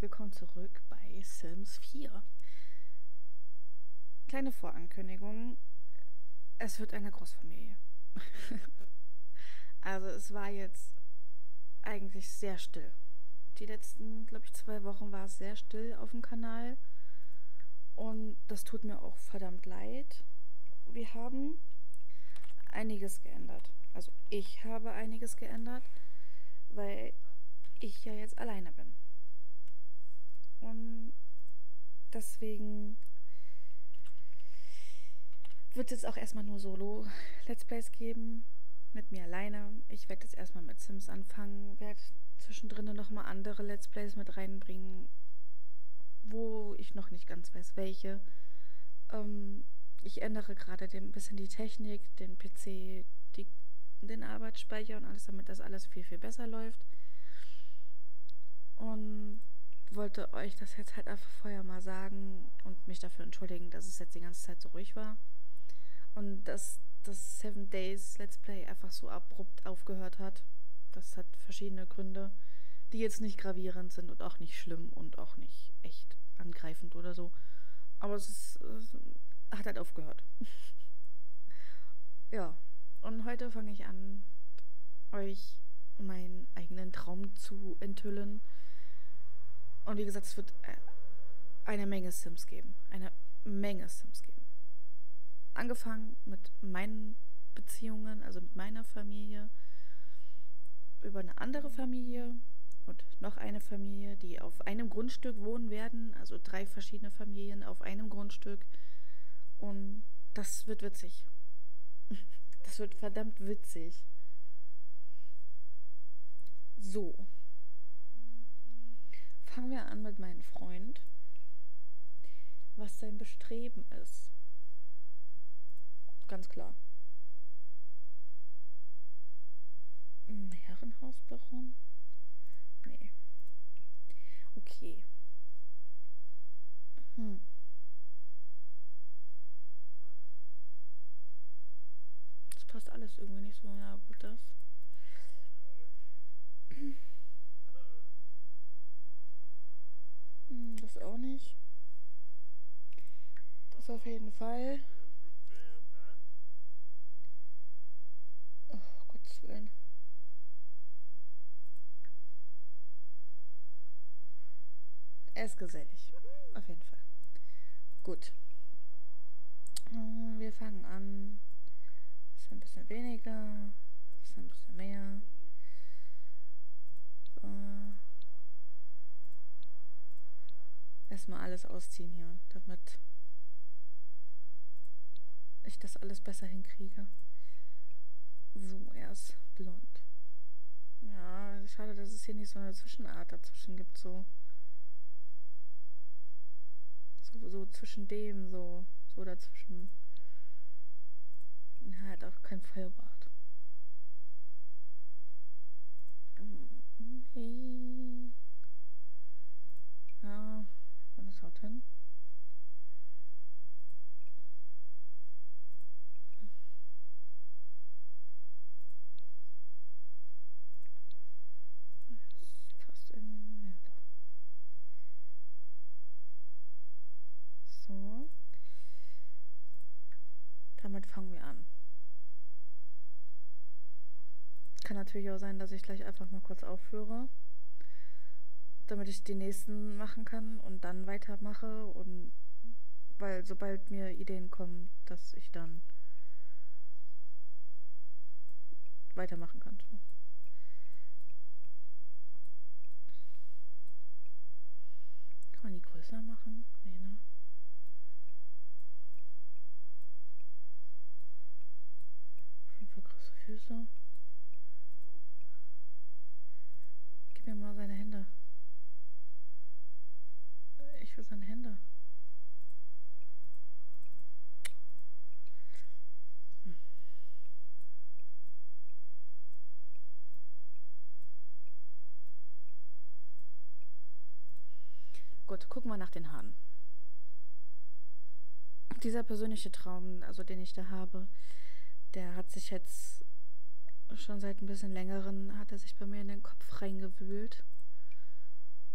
willkommen zurück bei Sims 4. Kleine Vorankündigung. Es wird eine Großfamilie. also es war jetzt eigentlich sehr still. Die letzten, glaube ich, zwei Wochen war es sehr still auf dem Kanal. Und das tut mir auch verdammt leid. Wir haben einiges geändert. Also ich habe einiges geändert, weil ich ja jetzt alleine bin. Und deswegen wird es jetzt auch erstmal nur Solo-Let's Plays geben. Mit mir alleine. Ich werde jetzt erstmal mit Sims anfangen, werde zwischendrin nochmal andere Let's Plays mit reinbringen, wo ich noch nicht ganz weiß, welche. Ähm, ich ändere gerade ein bisschen die Technik, den PC, die, den Arbeitsspeicher und alles, damit das alles viel, viel besser läuft. Und wollte euch das jetzt halt einfach vorher mal sagen und mich dafür entschuldigen, dass es jetzt die ganze Zeit so ruhig war. Und dass das Seven Days Let's Play einfach so abrupt aufgehört hat. Das hat verschiedene Gründe, die jetzt nicht gravierend sind und auch nicht schlimm und auch nicht echt angreifend oder so. Aber es, ist, es hat halt aufgehört. ja, und heute fange ich an, euch meinen eigenen Traum zu enthüllen und wie gesagt, es wird äh, eine Menge Sims geben. Eine Menge Sims geben. Angefangen mit meinen Beziehungen, also mit meiner Familie, über eine andere Familie und noch eine Familie, die auf einem Grundstück wohnen werden. Also drei verschiedene Familien auf einem Grundstück. Und das wird witzig. Das wird verdammt witzig. So fangen wir an mit meinem Freund, was sein Bestreben ist. Ganz klar. Ein Herrenhausbaron? Nee. Okay. Hm. Das passt alles irgendwie nicht so. Na gut, das. Hm, das auch nicht. Das auf jeden Fall. Oh, Gottes Willen. Er ist gesellig. Auf jeden Fall. Gut. Hm, wir fangen an. Ist ein bisschen weniger. Ist ein bisschen mehr. So. Erstmal alles ausziehen hier, damit ich das alles besser hinkriege. So, er ist blond. Ja, schade, dass es hier nicht so eine Zwischenart dazwischen gibt, so. So, so zwischen dem, so, so dazwischen. Er hat auch kein Vollbart. Hey. Ja. Und es haut hin. Fast irgendwie. Ja, doch. So. Damit fangen wir an. Kann natürlich auch sein, dass ich gleich einfach mal kurz aufführe damit ich die nächsten machen kann und dann weitermache und weil sobald mir Ideen kommen, dass ich dann weitermachen kann. Kann man die größer machen? Nee, ne? Auf jeden Fall große Füße. Gib mir mal seine Hände für seine Hände. Hm. Gut, gucken wir nach den Haaren. Dieser persönliche Traum, also den ich da habe, der hat sich jetzt schon seit ein bisschen längeren, hat er sich bei mir in den Kopf reingewühlt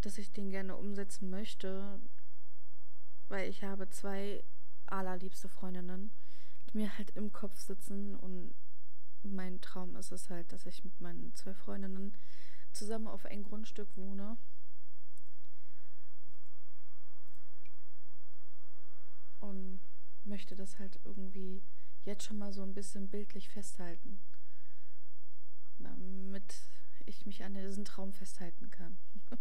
dass ich den gerne umsetzen möchte, weil ich habe zwei allerliebste Freundinnen, die mir halt im Kopf sitzen und mein Traum ist es halt, dass ich mit meinen zwei Freundinnen zusammen auf ein Grundstück wohne. Und möchte das halt irgendwie jetzt schon mal so ein bisschen bildlich festhalten. Damit ich mich an diesen Traum festhalten kann.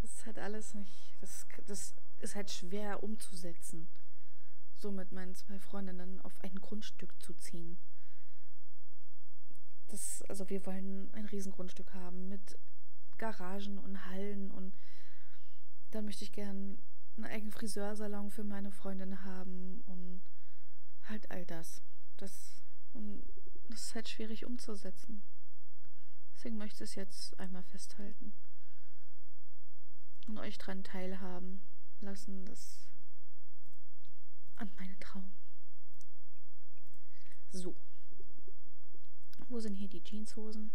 das ist halt alles nicht. Das, das ist halt schwer umzusetzen. So mit meinen zwei Freundinnen auf ein Grundstück zu ziehen. Das, also wir wollen ein Riesengrundstück haben mit Garagen und Hallen und dann möchte ich gern einen eigenen Friseursalon für meine Freundin haben und halt all das. Das, und das ist halt schwierig umzusetzen. Deswegen möchte ich es jetzt einmal festhalten. Und euch dran teilhaben lassen, das an meinen Traum. So. Wo sind hier die Jeanshosen?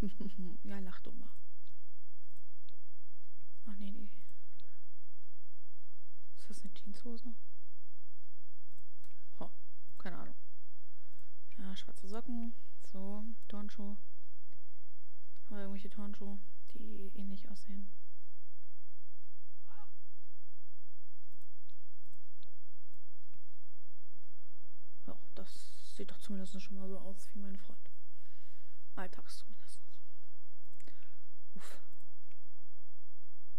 ja, lach doch mal. Ach nee, die. Ist das eine Jeanshose? Oh, keine Ahnung. Ja, schwarze Socken. So, Turnschuhe. Haben wir irgendwelche Turnschuhe, die ähnlich aussehen? Ja, das sieht doch zumindest schon mal so aus wie mein Freund. Alltags zumindest. Uff.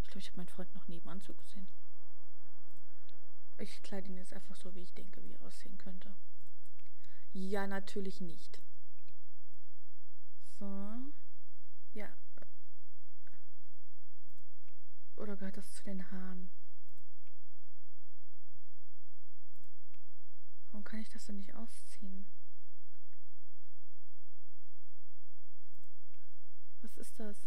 Ich glaube, ich habe meinen Freund noch im Anzug gesehen. Ich kleide ihn jetzt einfach so, wie ich denke, wie er aussehen könnte. Ja, natürlich nicht. So. Ja. Oder gehört das zu den Haaren? Warum kann ich das denn nicht ausziehen? Was ist das?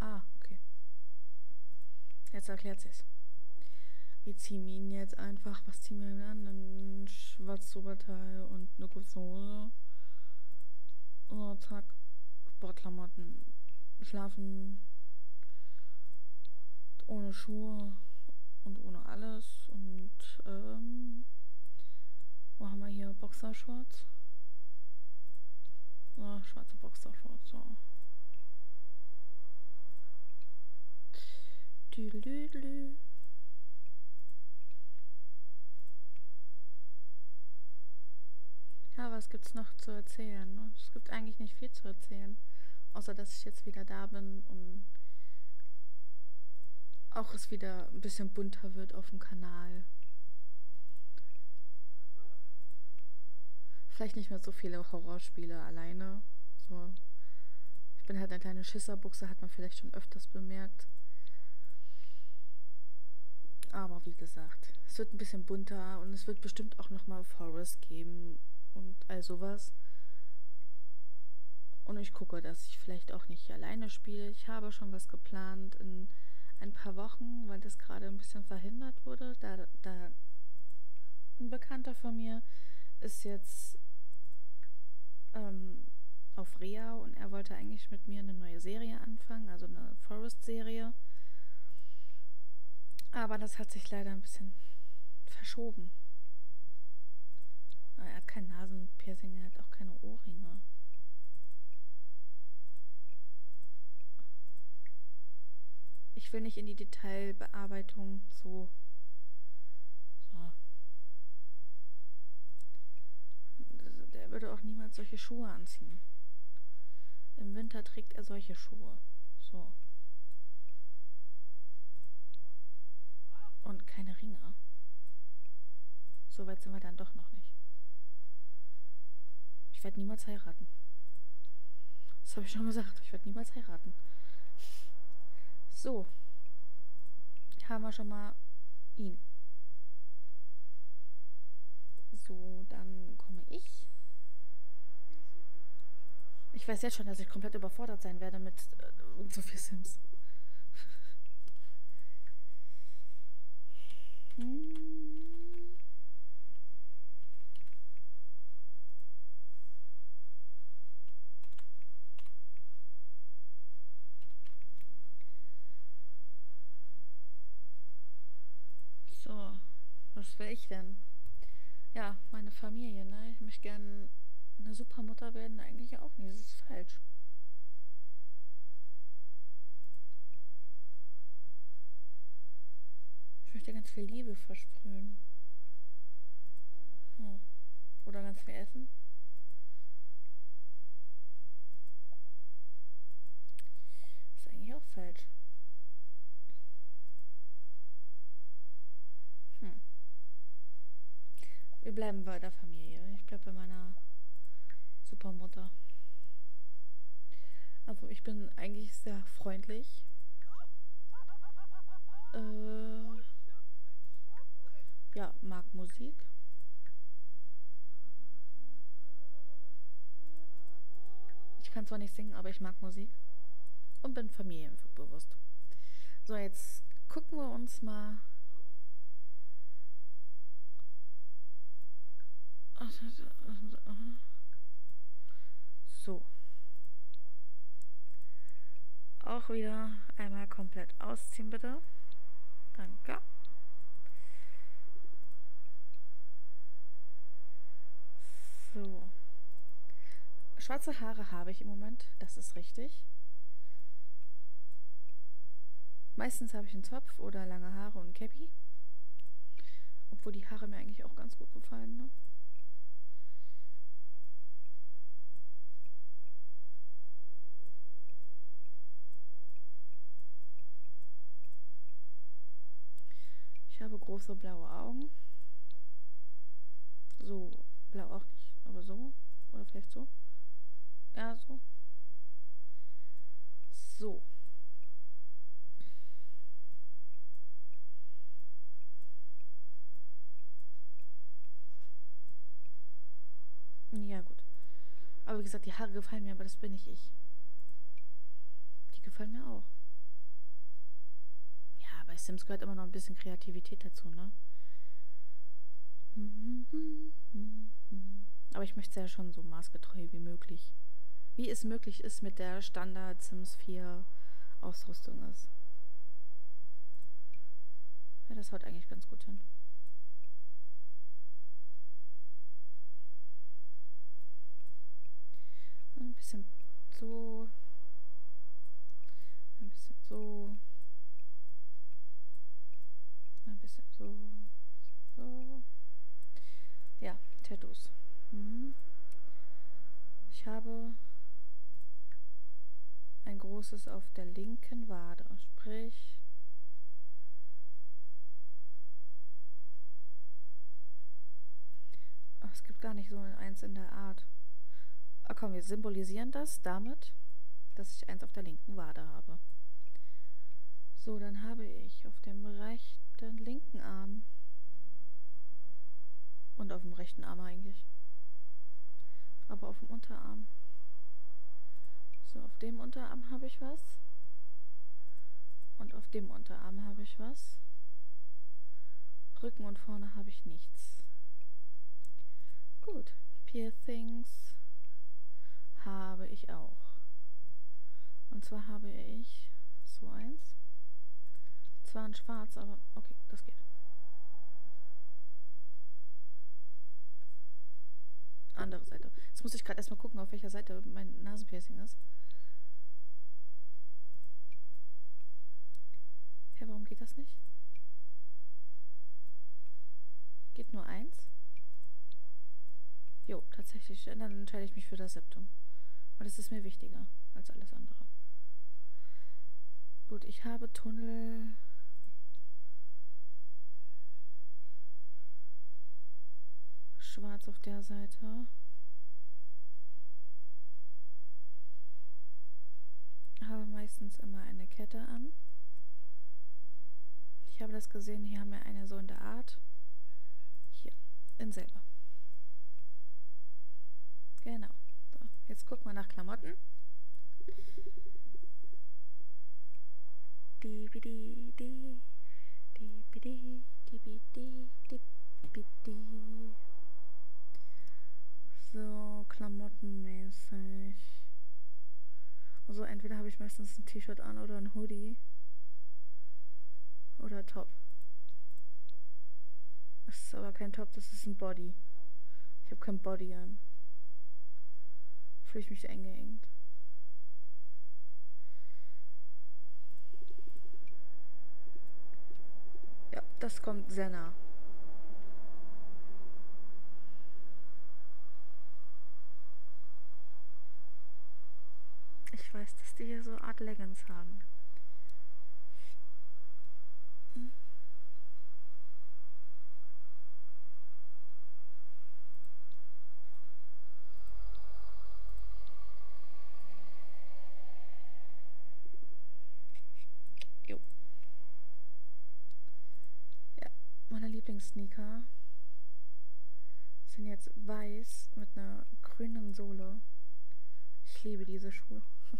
Ah, okay. Jetzt erklärt sich's. Wir ziehen ihn jetzt einfach, was ziehen wir an? Ein schwarzes Oberteil und eine kurze Hose. So, zack. Sportklamotten. Schlafen. Ohne Schuhe und ohne alles. Und, ähm, wo haben wir hier? Boxershorts. So, schwarze Boxershorts, so. Düdelüdelü. Ja, was gibt's noch zu erzählen? Es gibt eigentlich nicht viel zu erzählen, außer dass ich jetzt wieder da bin und auch es wieder ein bisschen bunter wird auf dem Kanal. Vielleicht nicht mehr so viele Horrorspiele alleine. So. Ich bin halt eine kleine Schisserbuchse, hat man vielleicht schon öfters bemerkt. Aber wie gesagt, es wird ein bisschen bunter und es wird bestimmt auch nochmal Forest geben und all sowas. Und ich gucke, dass ich vielleicht auch nicht alleine spiele. Ich habe schon was geplant in ein paar Wochen, weil das gerade ein bisschen verhindert wurde. Da, da ein Bekannter von mir ist jetzt ähm, auf Rea und er wollte eigentlich mit mir eine neue Serie anfangen, also eine Forest-Serie. Aber das hat sich leider ein bisschen verschoben. Er hat kein Nasenpiercing, er hat auch keine Ohrringe. Ich will nicht in die Detailbearbeitung so. So. Der würde auch niemals solche Schuhe anziehen. Im Winter trägt er solche Schuhe. So. Und keine Ringe. So weit sind wir dann doch noch nicht. Ich werde niemals heiraten. Das habe ich schon gesagt. Ich werde niemals heiraten. So. Haben wir schon mal ihn. So, dann komme ich. Ich weiß jetzt schon, dass ich komplett überfordert sein werde mit äh, so viel Sims. So, was will ich denn? Ja, meine Familie, ne? Ich möchte gerne eine Supermutter werden, eigentlich auch nicht. Das ist falsch. Möchte ganz viel Liebe versprühen. Hm. Oder ganz viel essen. Ist eigentlich auch falsch. Hm. Wir bleiben bei der Familie. Ich bleibe bei meiner Supermutter. Also ich bin eigentlich sehr freundlich. Äh, ja, mag Musik. Ich kann zwar nicht singen, aber ich mag Musik. Und bin familienbewusst. So, jetzt gucken wir uns mal. So. Auch wieder einmal komplett ausziehen, bitte. Danke. So. Schwarze Haare habe ich im Moment, das ist richtig. Meistens habe ich einen Zopf oder lange Haare und Cappy. Obwohl die Haare mir eigentlich auch ganz gut gefallen, ne? Ich habe große blaue Augen. So blau auch nicht, aber so. Oder vielleicht so. Ja, so. So. Ja, gut. Aber wie gesagt, die Haare gefallen mir, aber das bin nicht ich. Die gefallen mir auch. Ja, bei Sims gehört immer noch ein bisschen Kreativität dazu, ne? Aber ich möchte es ja schon so maßgetreu wie möglich. Wie es möglich ist mit der Standard Sims 4 Ausrüstung ist. Ja, das haut eigentlich ganz gut hin. Ein bisschen so. Ein bisschen so. Ein bisschen so. So. Ja, Tattoos. Mhm. Ich habe ein großes auf der linken Wade, sprich Ach, es gibt gar nicht so eins in der Art. Ah, komm, wir symbolisieren das damit, dass ich eins auf der linken Wade habe. So, dann habe ich auf dem rechten linken Arm und auf dem rechten Arm eigentlich. Aber auf dem Unterarm. So, auf dem Unterarm habe ich was. Und auf dem Unterarm habe ich was. Rücken und vorne habe ich nichts. Gut. Piercings habe ich auch. Und zwar habe ich so eins. Zwar in schwarz, aber okay, das geht. Andere Seite. Jetzt muss ich gerade erstmal gucken, auf welcher Seite mein Nasenpiercing ist. Hä, warum geht das nicht? Geht nur eins? Jo, tatsächlich. Dann entscheide ich mich für das Septum. Weil das ist mir wichtiger als alles andere. Gut, ich habe Tunnel. Schwarz auf der Seite. Habe meistens immer eine Kette an. Ich habe das gesehen, hier haben wir eine so in der Art. Hier, in Silber. Genau. So, jetzt gucken wir nach Klamotten. So, klamottenmäßig. Also entweder habe ich meistens ein T-Shirt an oder ein Hoodie. Oder Top. Das ist aber kein Top, das ist ein Body. Ich habe kein Body an. Fühle ich mich eingeengt. Ja, das kommt sehr nah. Ich weiß, dass die hier so Art Leggings haben. Jo. Ja, meine Lieblingssneaker sind jetzt weiß mit einer grünen Sohle. Ich liebe diese Schuhe.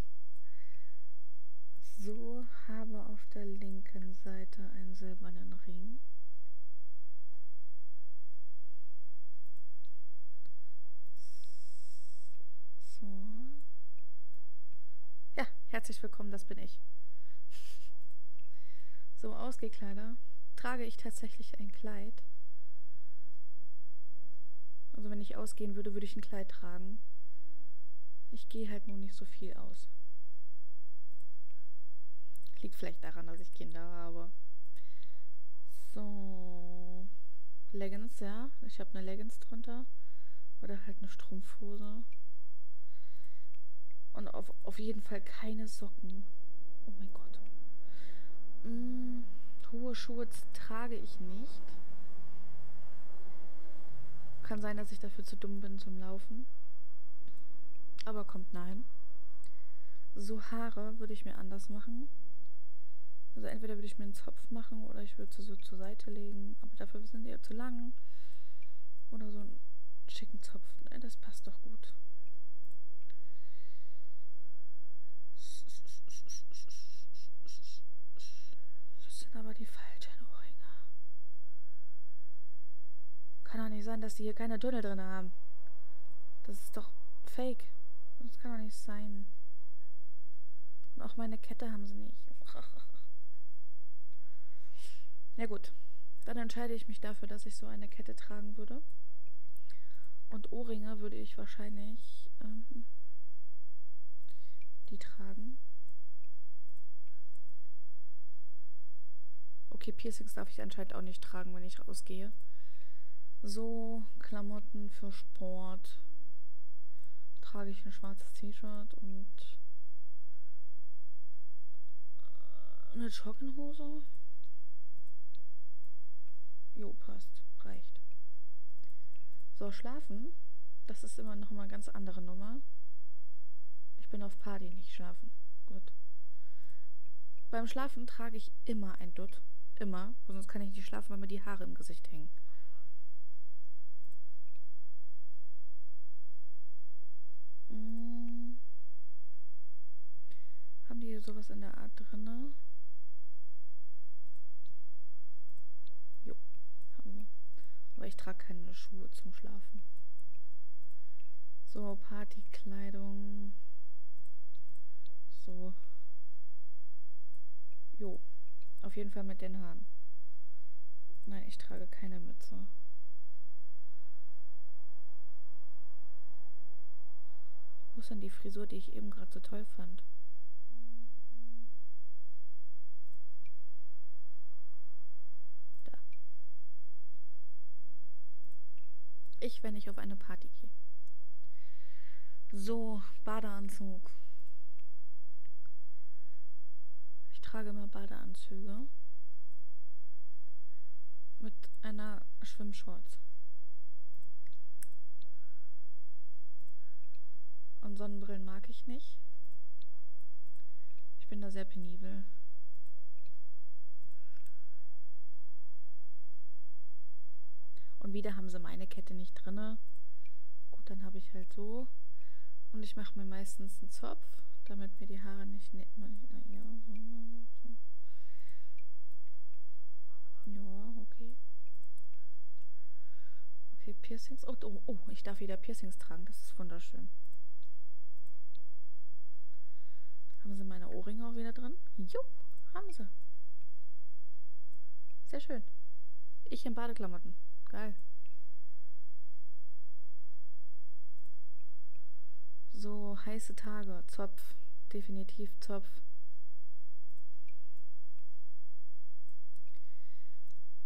So, habe auf der linken Seite einen silbernen Ring. So. Ja, herzlich willkommen, das bin ich. So, Ausgekleider. Trage ich tatsächlich ein Kleid. Also wenn ich ausgehen würde, würde ich ein Kleid tragen. Ich gehe halt nur nicht so viel aus. Liegt vielleicht daran, dass ich Kinder habe. So. Leggings, ja. Ich habe eine Leggings drunter. Oder halt eine Strumpfhose. Und auf, auf jeden Fall keine Socken. Oh mein Gott. Hm, hohe Schuhe trage ich nicht. Kann sein, dass ich dafür zu dumm bin zum Laufen. Aber kommt nein. So Haare würde ich mir anders machen. Also entweder würde ich mir einen Zopf machen oder ich würde sie so zur Seite legen. Aber dafür sind die ja zu lang. Oder so einen schicken Zopf. Das passt doch gut. Das sind aber die falschen Ohrringe. Kann doch nicht sein, dass die hier keine Tunnel drin haben. Das ist doch fake. Kann doch nicht sein. Und auch meine Kette haben sie nicht. Ja gut, dann entscheide ich mich dafür, dass ich so eine Kette tragen würde. Und Ohrringe würde ich wahrscheinlich ähm, die tragen. Okay, Piercings darf ich anscheinend auch nicht tragen, wenn ich rausgehe. So, Klamotten für Sport. Trage ich ein schwarzes T-Shirt und eine Jogginghose. Jo, passt. Reicht. So, schlafen. Das ist immer noch mal eine ganz andere Nummer. Ich bin auf Party, nicht schlafen. Gut. Beim Schlafen trage ich immer ein Dutt. Immer. Sonst kann ich nicht schlafen, weil mir die Haare im Gesicht hängen. Hm. Haben die hier sowas in der Art drinne? Aber ich trage keine Schuhe zum Schlafen. So, Partykleidung. So. Jo. Auf jeden Fall mit den Haaren. Nein, ich trage keine Mütze. Ist denn die Frisur, die ich eben gerade so toll fand? Ich, wenn ich auf eine Party gehe. So, Badeanzug. Ich trage immer Badeanzüge mit einer Schwimmshorts. Und Sonnenbrillen mag ich nicht. Ich bin da sehr penibel. Und wieder haben sie meine Kette nicht drinne. Gut, dann habe ich halt so. Und ich mache mir meistens einen Zopf, damit mir die Haare nicht... Ne na, ja, so, so. Ja, okay. Okay, Piercings. Oh, oh, oh, ich darf wieder Piercings tragen. Das ist wunderschön. Haben sie meine Ohrringe auch wieder drin? Jo, haben sie. Sehr schön. Ich in Badeklamotten. Geil. So heiße Tage. Zopf. Definitiv Zopf.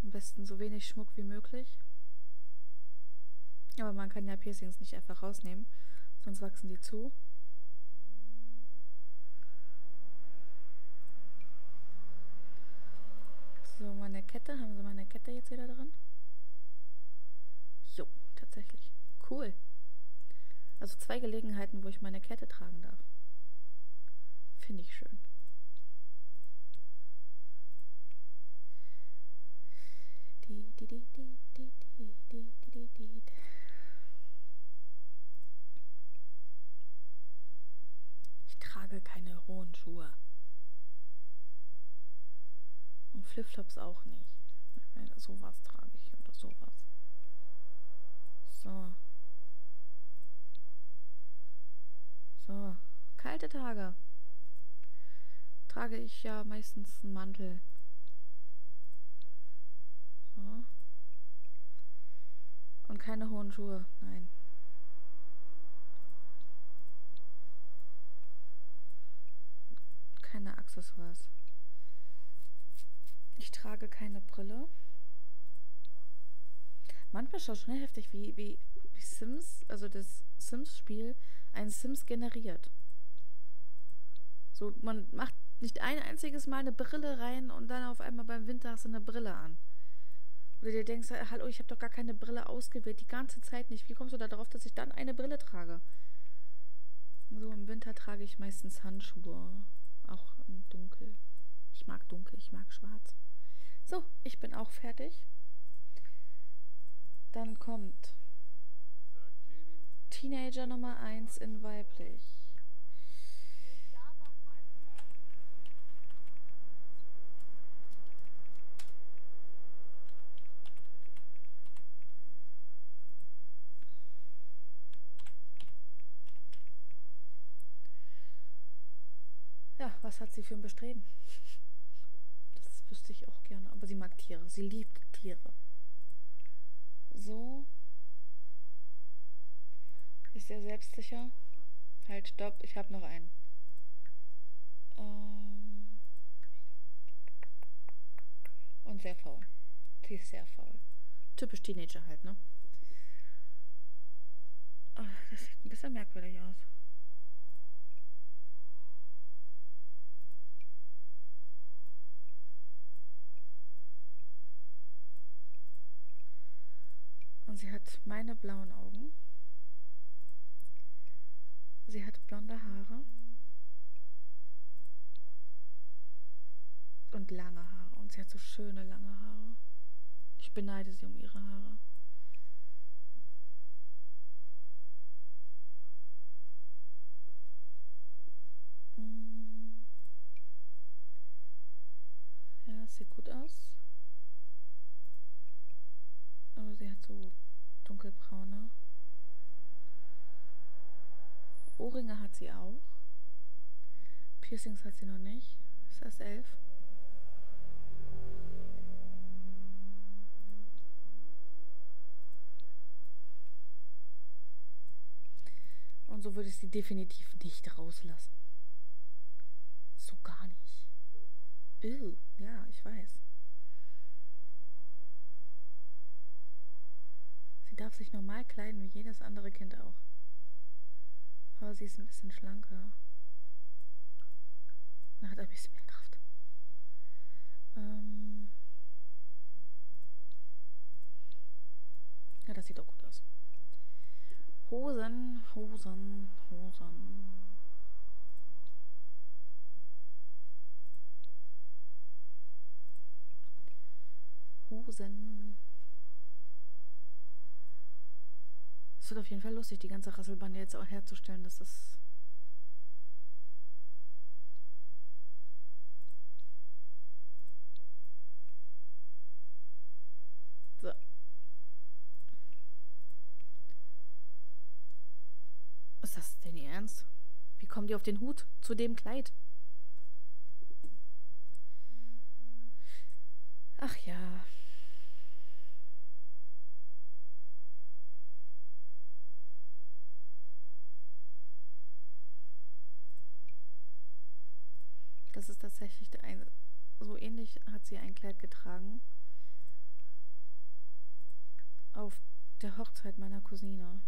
Am besten so wenig Schmuck wie möglich. Aber man kann ja Piercings nicht einfach rausnehmen, sonst wachsen die zu. So, meine Kette. Haben Sie meine Kette jetzt wieder dran? Jo, tatsächlich. Cool. Also zwei Gelegenheiten, wo ich meine Kette tragen darf. Finde ich schön. Ich trage keine hohen Schuhe. Und Flipflops auch nicht. Sowas trage ich oder sowas. So. So. Kalte Tage. Trage ich ja meistens einen Mantel. So. Und keine hohen Schuhe. Nein. Keine Accessoires. Ich trage keine Brille. Manchmal ist es schon heftig, wie, wie, wie Sims, also das Sims-Spiel, ein Sims generiert. So, man macht nicht ein einziges Mal eine Brille rein und dann auf einmal beim Winter hast du eine Brille an. Oder dir denkst, hallo, ich habe doch gar keine Brille ausgewählt, die ganze Zeit nicht. Wie kommst du da drauf, dass ich dann eine Brille trage? So im Winter trage ich meistens Handschuhe, auch in dunkel. Ich mag dunkel, ich mag schwarz. So, ich bin auch fertig. Dann kommt Teenager Nummer 1 in weiblich. was hat sie für ein Bestreben? Wüsste ich auch gerne. Aber sie mag Tiere. Sie liebt Tiere. So. Ist sehr selbstsicher. Halt, stopp. Ich habe noch einen. Ähm Und sehr faul. Sie ist sehr faul. Typisch Teenager halt, ne? Oh, das sieht ein bisschen merkwürdig aus. Und sie hat meine blauen Augen. Sie hat blonde Haare. Und lange Haare. Und sie hat so schöne lange Haare. Ich beneide sie um ihre Haare. Mm. Ja, sieht gut aus. Aber sie hat so dunkelbraune. Ohrringe hat sie auch. Piercings hat sie noch nicht. Ist das elf? Und so würde ich sie definitiv nicht rauslassen. So gar nicht. Ew, ja, ich weiß. Sie darf sich normal kleiden wie jedes andere Kind auch. Aber sie ist ein bisschen schlanker. Und hat ein bisschen mehr Kraft. Ähm ja, das sieht doch gut aus. Hosen, Hosen, Hosen. Hosen. Es wird auf jeden Fall lustig, die ganze Rasselbande jetzt auch herzustellen. Das ist. So. Ist das denn Ihr Ernst? Wie kommt ihr auf den Hut zu dem Kleid? Ach ja. Tatsächlich ein, so ähnlich hat sie ein Kleid getragen. Auf der Hochzeit meiner Cousine.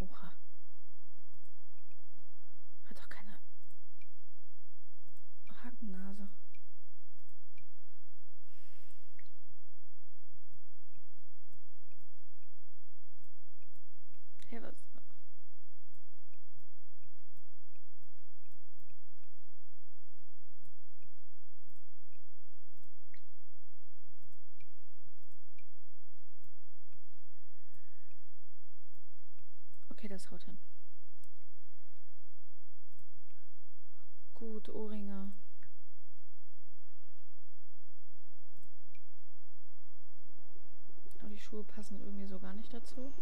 Oha. Hat doch keine Hakennase. Hey, was? Das haut hin. Gut, Ohrringe. Aber die Schuhe passen irgendwie so gar nicht dazu.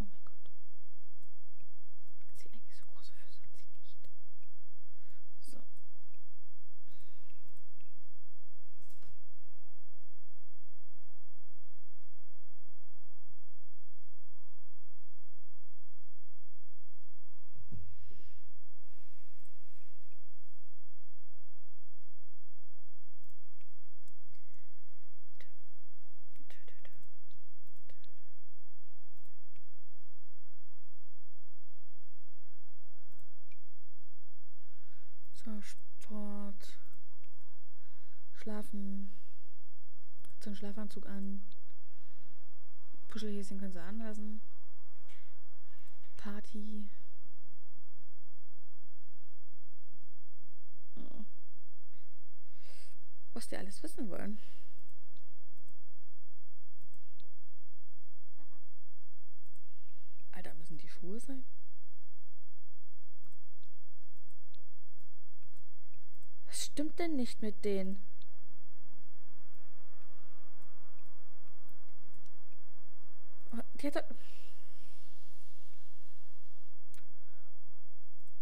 Oh mein Gott. Hat sie eigentlich so große Füße? Hat sie nicht. So. So, Sport. Schlafen. Hat Schlafanzug an. Puschelhäschen können sie anlassen. Party. Oh. Was die alles wissen wollen. Alter, müssen die Schuhe sein? Was stimmt denn nicht mit denen? Die hat.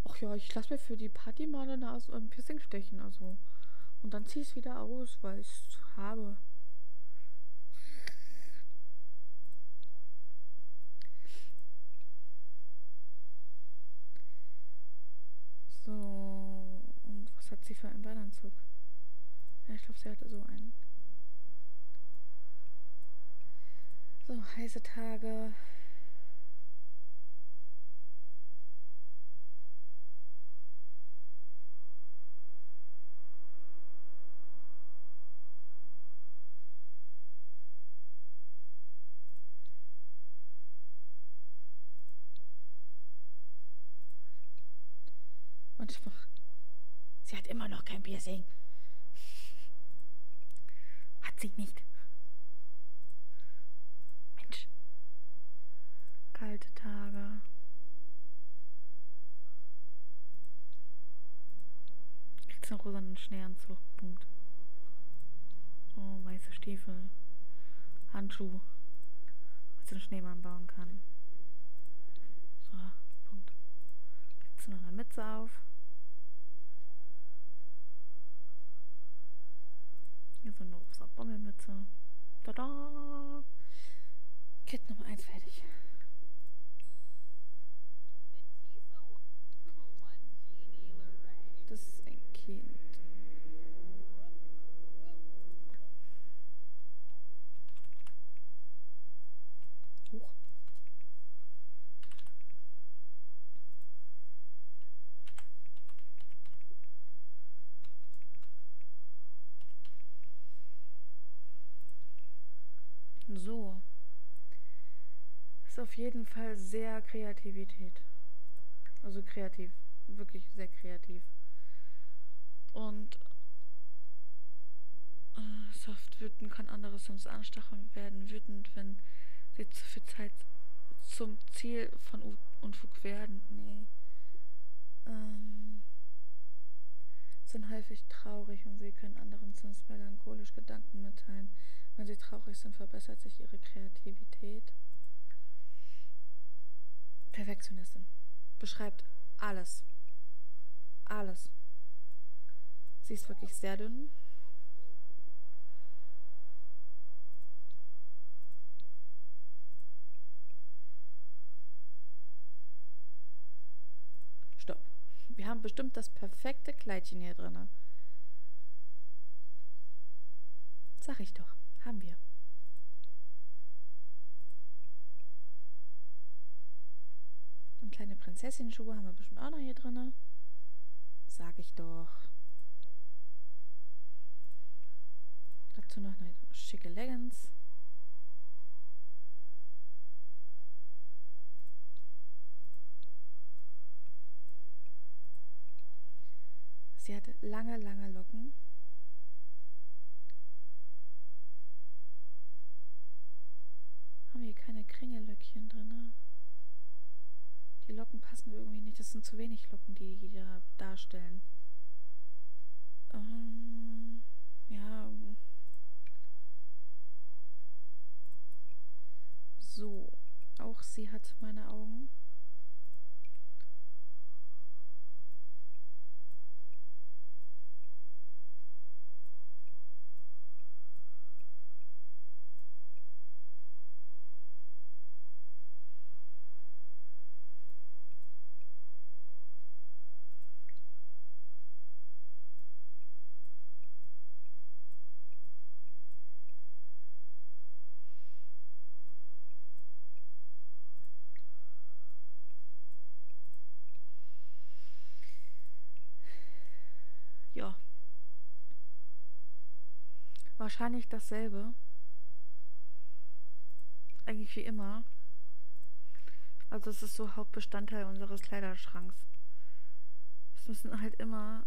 Ach ja, ich lasse mir für die Party mal eine Nase ein Piercing stechen, also. Und dann zieh es wieder aus, weil ich es habe. So. Und was hat sie für einen Badeanzug? Ja, ich glaube, sie hatte so einen. So, heiße Tage. Sie hat immer noch kein Piercing. Hat sie nicht. Kalte Tage. Kriegst einen rosanen Schneeanzug. Punkt. So, weiße Stiefel. Handschuh. Was ein Schneemann bauen kann. So, Punkt. Kriegst du noch eine Mütze auf. Hier so eine rosa Bommelmütze. Tada! Kit Nummer 1 fertig. Das ist ein Kind. Hoch. So. Ist auf jeden Fall sehr Kreativität. Also kreativ. Wirklich sehr kreativ. Und äh, Soft wütend kann andere sonst anstacheln werden. Wütend, wenn sie zu viel Zeit zum Ziel von U Unfug werden. Nee. Ähm, sind häufig traurig und sie können anderen sonst melancholisch Gedanken mitteilen. Wenn sie traurig sind, verbessert sich ihre Kreativität. Perfektionistin. beschreibt alles. Alles. Sie ist wirklich sehr dünn. Stopp. Wir haben bestimmt das perfekte Kleidchen hier drin. Sag ich doch. Haben wir. Und kleine Prinzessin-Schuhe haben wir bestimmt auch noch hier drin. Sag ich doch. Dazu noch eine schicke Leggings. Sie hatte lange, lange Locken. Haben wir hier keine Kringellöckchen drin? Die Locken passen irgendwie nicht. Das sind zu wenig Locken, die die da darstellen. Ähm, ja. So. Auch sie hat meine Augen. Wahrscheinlich dasselbe. Eigentlich wie immer. Also es ist so Hauptbestandteil unseres Kleiderschranks. Es müssen halt immer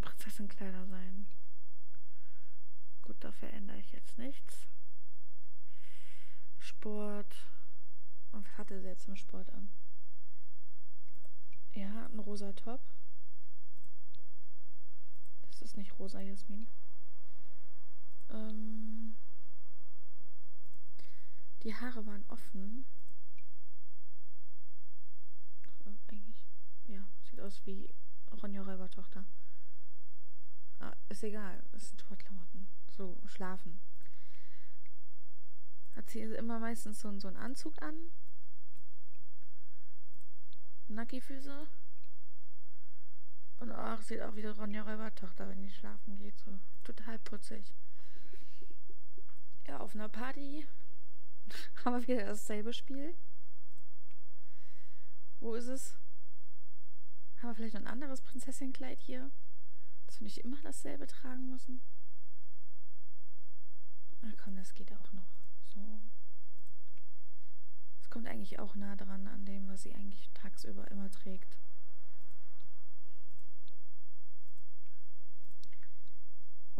Prinzessinnenkleider sein. Gut, da verändere ich jetzt nichts. Sport. Und was hatte sie jetzt im Sport an? Ja, ein rosa Top. Das ist nicht rosa, Jasmin. Ähm, die Haare waren offen. Eigentlich, ja, sieht aus wie Ronja Räubertochter. Ah, ist egal, es sind Sportklamotten. So, schlafen. Hat sie immer meistens so, so einen Anzug an. Nackifüße. Und ach, sieht auch wieder Ronja Räubertochter, wenn die schlafen geht. So total putzig. Ja, auf einer Party haben wir wieder dasselbe Spiel. Wo ist es? Haben wir vielleicht noch ein anderes Prinzessinnenkleid hier? Dass wir nicht immer dasselbe tragen müssen? Na komm, das geht auch noch. So. Es kommt eigentlich auch nah dran an dem, was sie eigentlich tagsüber immer trägt.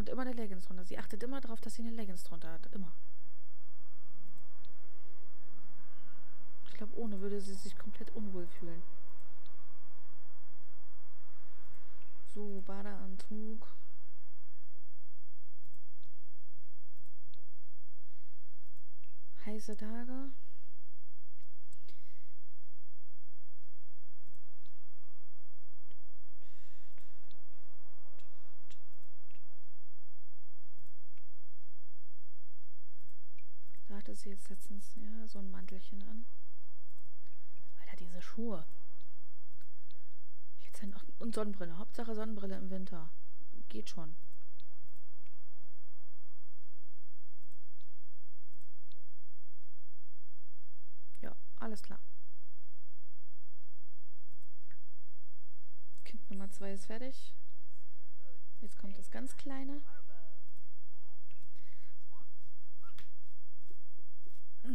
Und immer eine Leggings drunter. Sie achtet immer darauf, dass sie eine Leggings drunter hat. Immer. Ich glaube, ohne würde sie sich komplett unwohl fühlen. So, Badeanzug. Heiße Tage. Hatte sie jetzt letztens ja so ein Mantelchen an. Alter, diese Schuhe. Jetzt noch und Sonnenbrille. Hauptsache Sonnenbrille im Winter. Geht schon. Ja, alles klar. Kind Nummer 2 ist fertig. Jetzt kommt das ganz kleine.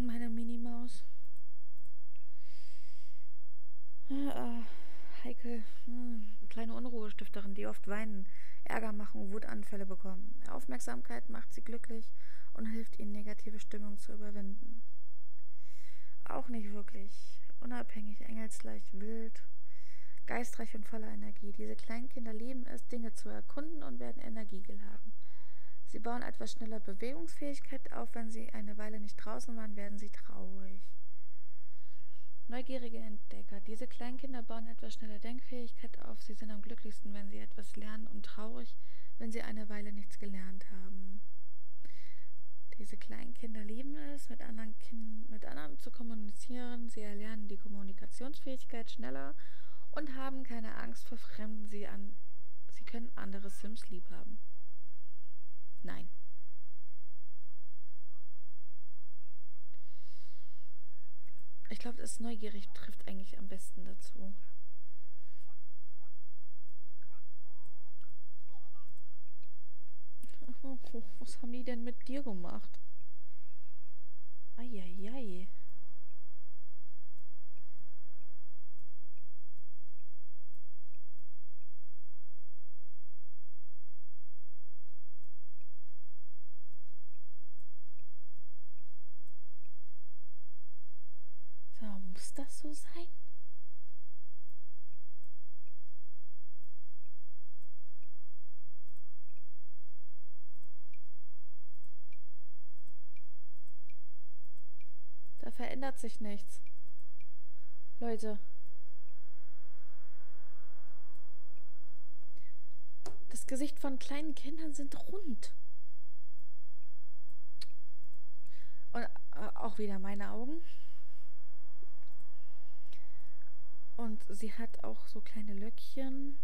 Meine Minimaus. Äh, heikel. Hm, kleine Unruhestifterin, die oft weinen, Ärger machen Wutanfälle bekommen. Aufmerksamkeit macht sie glücklich und hilft ihnen, negative Stimmung zu überwinden. Auch nicht wirklich. Unabhängig, engelsleicht, wild, geistreich und voller Energie. Diese Kleinkinder lieben es, Dinge zu erkunden und werden energiegeladen. Sie bauen etwas schneller Bewegungsfähigkeit auf. Wenn sie eine Weile nicht draußen waren, werden sie traurig. Neugierige Entdecker. Diese Kleinkinder bauen etwas schneller Denkfähigkeit auf. Sie sind am glücklichsten, wenn sie etwas lernen und traurig, wenn sie eine Weile nichts gelernt haben. Diese Kleinkinder lieben es, mit anderen, kind mit anderen zu kommunizieren. Sie erlernen die Kommunikationsfähigkeit schneller und haben keine Angst vor Fremden. Sie, an, sie können andere Sims lieb haben. Nein. Ich glaube, das neugierig trifft eigentlich am besten dazu. was haben die denn mit dir gemacht? Eieiei. So, muss das so sein? Da verändert sich nichts. Leute. Das Gesicht von kleinen Kindern sind rund. Und äh, auch wieder meine Augen. Und sie hat auch so kleine Löckchen.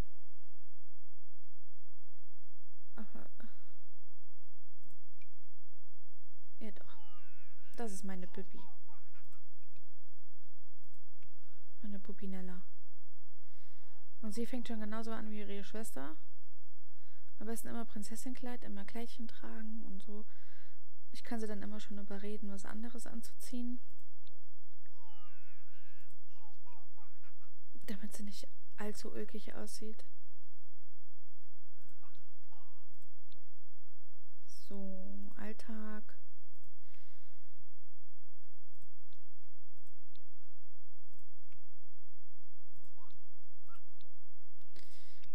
Aber. Ja doch. Das ist meine Pippi. Meine Pupinella. Und sie fängt schon genauso an wie ihre Schwester. Am besten immer Prinzessinnenkleid, immer Kleidchen tragen und so. Ich kann sie dann immer schon überreden, was anderes anzuziehen. Damit sie nicht allzu ulkig aussieht. So, Alltag.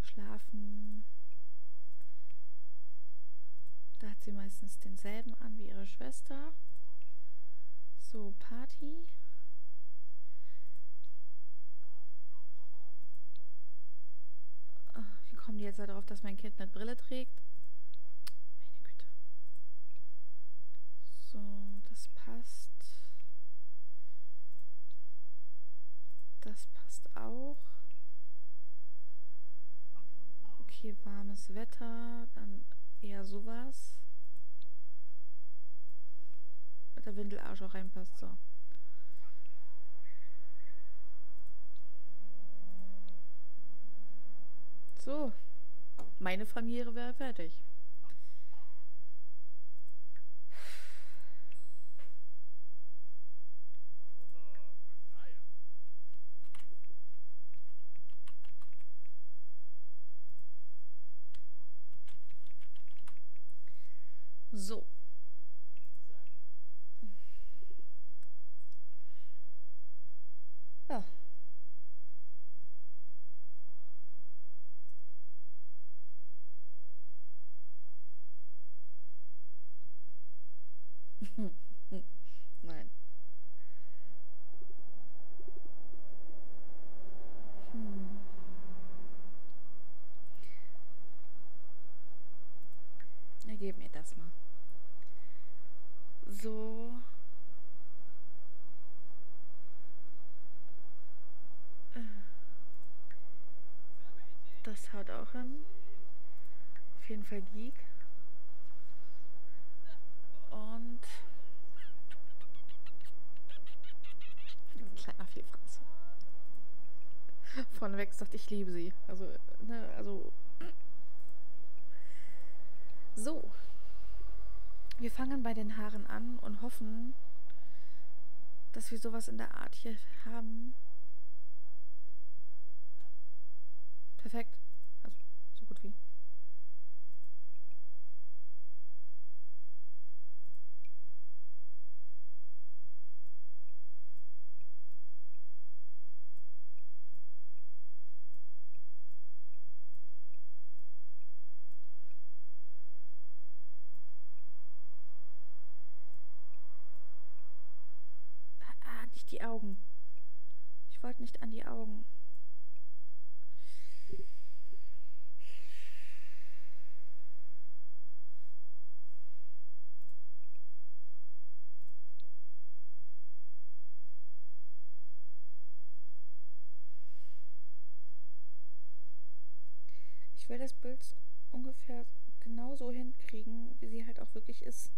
Schlafen. Da hat sie meistens denselben an wie ihre Schwester. So, Party. Wie kommen die jetzt darauf, dass mein Kind eine Brille trägt? Meine Güte. So, das passt. Das passt auch. Okay, warmes Wetter, dann eher sowas. Mit der Windelarsch auch reinpasst, so. So, meine Familie wäre fertig. So. Ja. Nein. Hm. Ja, gib mir das mal. So. Das haut auch hin. Auf jeden Fall Geek. Und ein kleiner Vielfraß. Vorneweg sagt, ich liebe sie. Also, ne, also. So. Wir fangen bei den Haaren an und hoffen, dass wir sowas in der Art hier haben. Perfekt. Also, so gut wie. Ah, nicht die Augen. wollte nicht an die Augen. Bild ungefähr genauso hinkriegen, wie sie halt auch wirklich ist.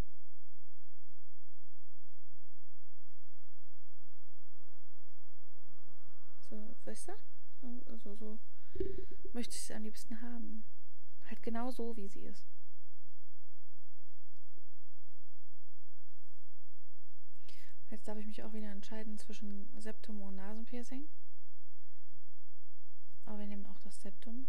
So, weißt du? Also so möchte ich sie am liebsten haben. Halt genau so, wie sie ist. Jetzt darf ich mich auch wieder entscheiden zwischen Septum und Nasenpiercing. Aber wir nehmen auch das Septum.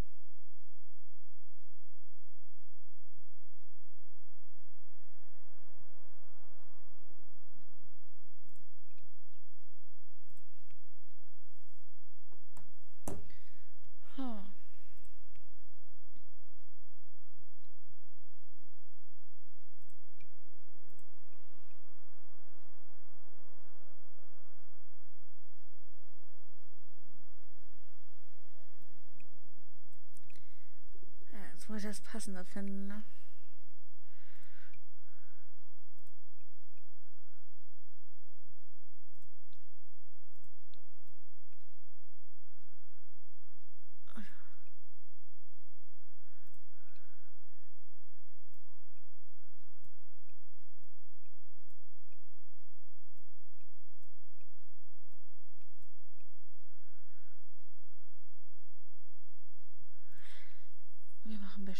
Muss ich das passender finden, ne?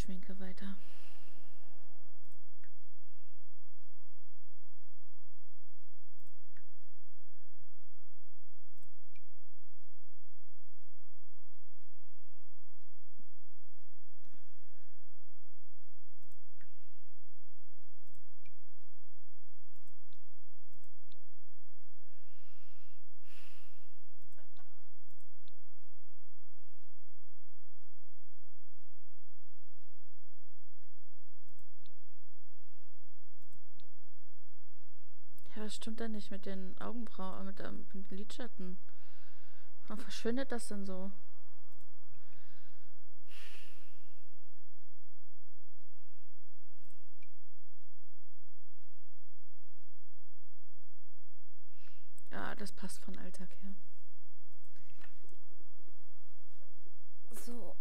Schminke weiter. was stimmt da nicht mit den Augenbrauen, mit, ähm, mit den Lidschatten? Warum verschwindet das denn so? Ja, das passt von Alltag her. So.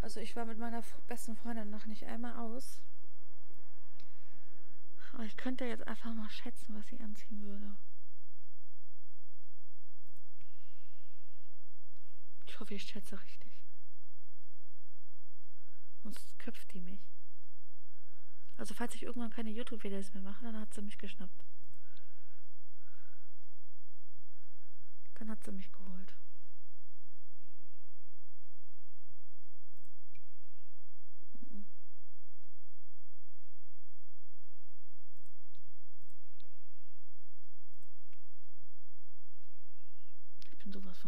Also ich war mit meiner besten Freundin noch nicht einmal aus. Aber ich könnte jetzt einfach mal schätzen, was sie anziehen würde. Ich hoffe, ich schätze richtig. Sonst köpft die mich. Also falls ich irgendwann keine YouTube-Videos mehr mache, dann hat sie mich geschnappt. Dann hat sie mich geholt.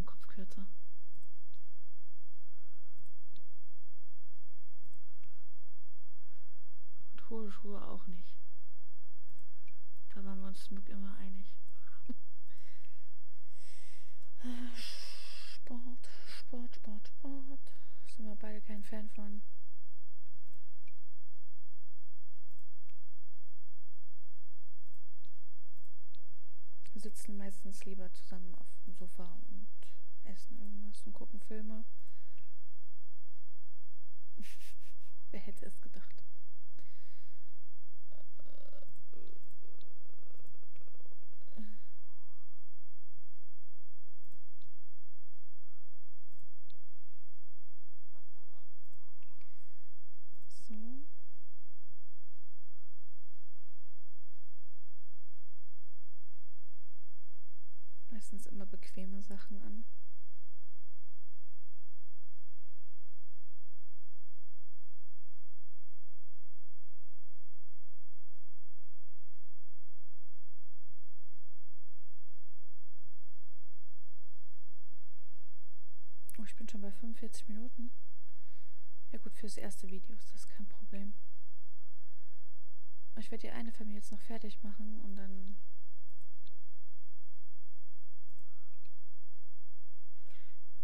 Kürzer. Und hohe Schuhe auch nicht. Da waren wir uns zum immer einig. Sport, Sport, Sport, Sport. Sind wir beide kein Fan von. Sitzen meistens lieber zusammen auf dem Sofa und essen irgendwas und gucken Filme. Wer hätte es gedacht? bin schon bei 45 Minuten. Ja gut, fürs erste Video ist das kein Problem. Ich werde die eine Familie jetzt noch fertig machen und dann...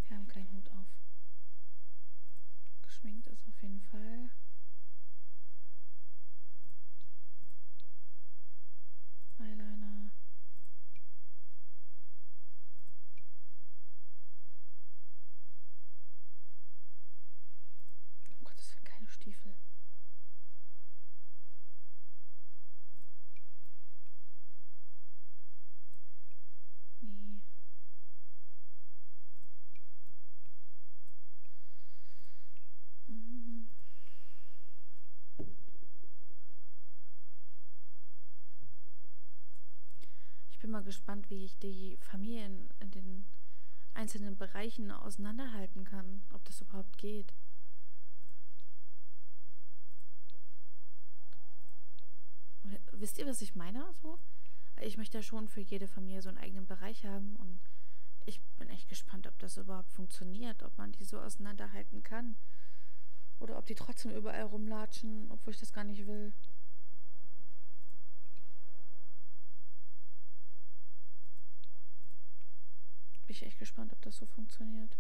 Wir haben keinen Hut auf. Geschminkt ist auf jeden Fall. Gespannt, wie ich die Familien in den einzelnen Bereichen auseinanderhalten kann, ob das überhaupt geht. Wisst ihr, was ich meine? So? Ich möchte ja schon für jede Familie so einen eigenen Bereich haben und ich bin echt gespannt, ob das überhaupt funktioniert, ob man die so auseinanderhalten kann. Oder ob die trotzdem überall rumlatschen, obwohl ich das gar nicht will. Bin ich echt gespannt, ob das so funktioniert.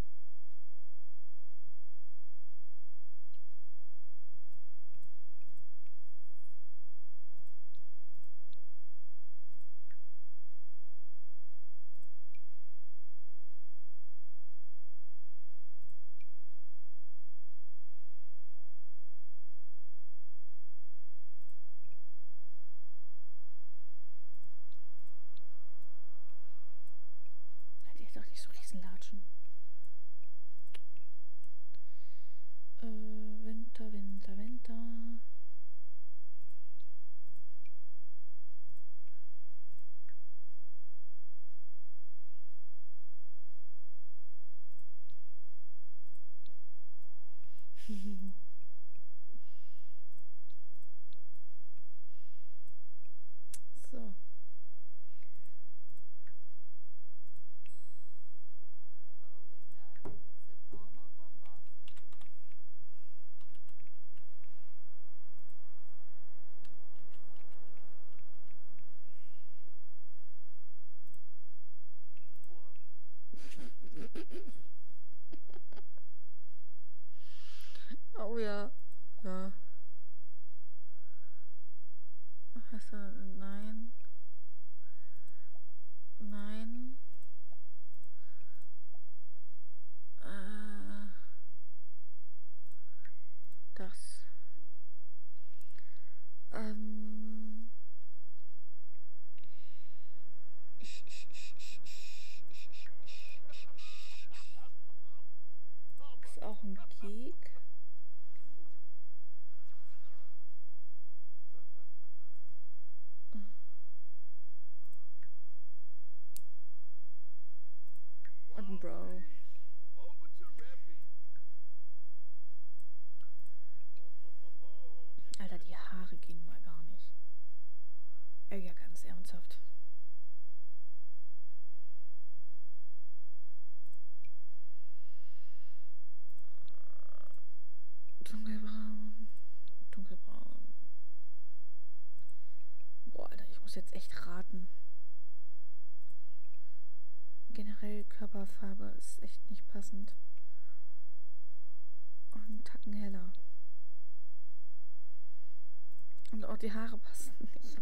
Die Haare passen nicht.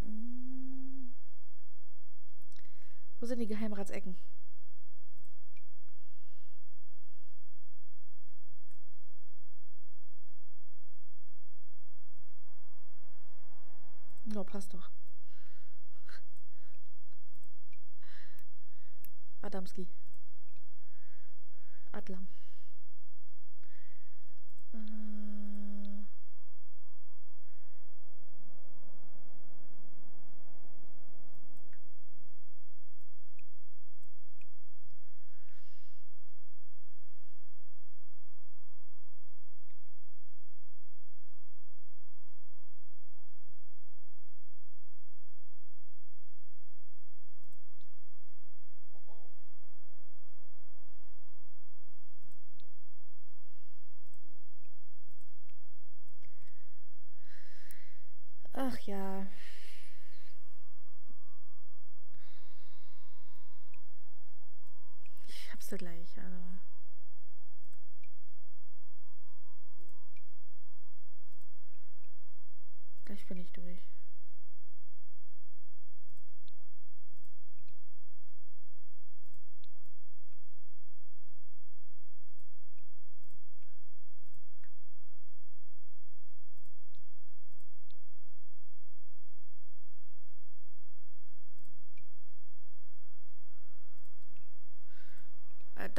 Mm. Wo sind die Geheimratsecken? Ja, passt doch. Adamski. Adlam. Ach ja. Ich hab's ja gleich, also. Gleich bin ich durch.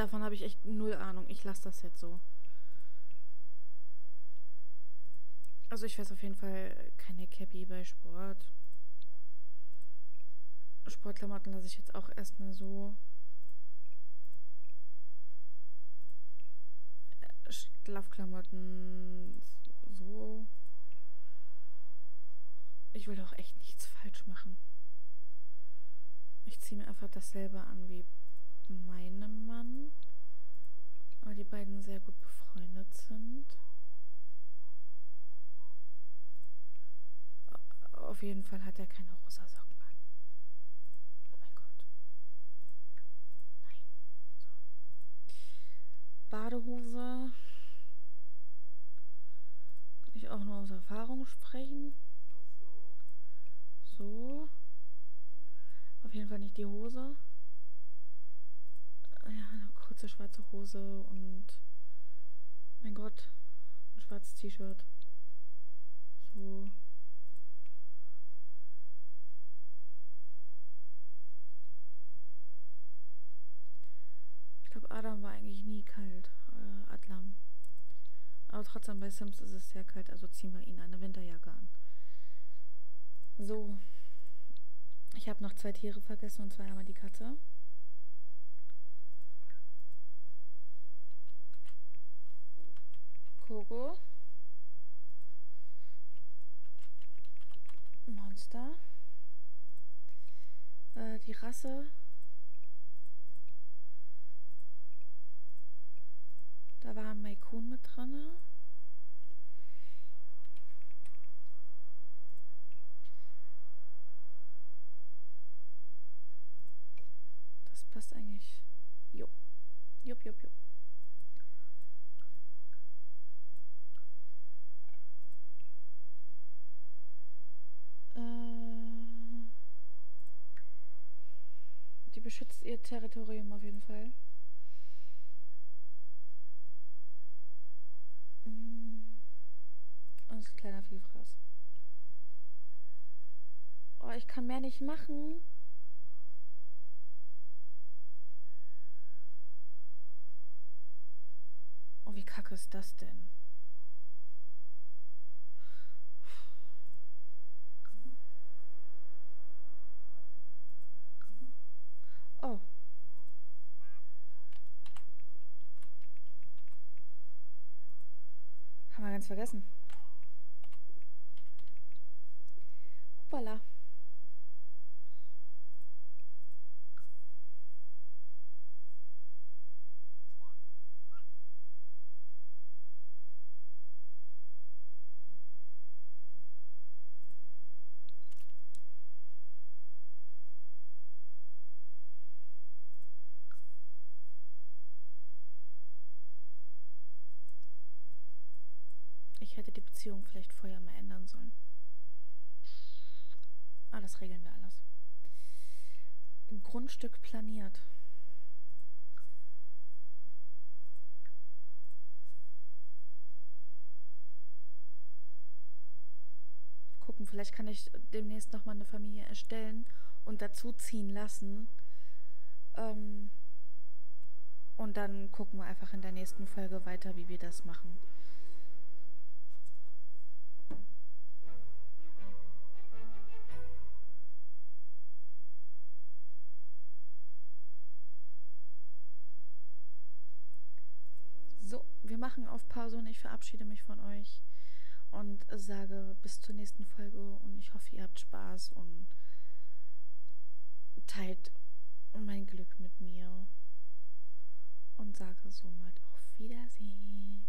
Davon habe ich echt null Ahnung. Ich lasse das jetzt so. Also ich weiß auf jeden Fall keine Cappy bei Sport. Sportklamotten lasse ich jetzt auch erstmal so. Äh, Schlafklamotten so. Ich will doch echt nichts falsch machen. Ich ziehe mir einfach dasselbe an wie meinem Mann, weil die beiden sehr gut befreundet sind. Auf jeden Fall hat er keine rosa Socken an. Oh mein Gott. Nein. So. Badehose. Kann ich auch nur aus Erfahrung sprechen. So. Auf jeden Fall nicht die Hose kurze schwarze Hose und mein Gott, ein schwarzes T-Shirt. So. Ich glaube, Adam war eigentlich nie kalt, äh, Adlam. Aber trotzdem bei Sims ist es sehr kalt, also ziehen wir ihn eine Winterjacke an. So. Ich habe noch zwei Tiere vergessen und zwar einmal die Katze. Kogo. Monster. Äh, die Rasse. Da war Maikun mit drin. Das passt eigentlich. Jo. Jupp, jupp, jupp. Die beschützt ihr Territorium auf jeden Fall. Und ist ein kleiner Vielfraß. Oh, ich kann mehr nicht machen. Oh, wie kacke ist das denn? Oh. Haben wir ganz vergessen. Hoppala. hätte die Beziehung vielleicht vorher mal ändern sollen. Ah, das regeln wir alles. Grundstück planiert. Gucken, vielleicht kann ich demnächst nochmal eine Familie erstellen und dazu ziehen lassen. Ähm und dann gucken wir einfach in der nächsten Folge weiter, wie wir das machen. Machen auf Pause und ich verabschiede mich von euch und sage bis zur nächsten Folge und ich hoffe, ihr habt Spaß und teilt mein Glück mit mir und sage somit auf Wiedersehen.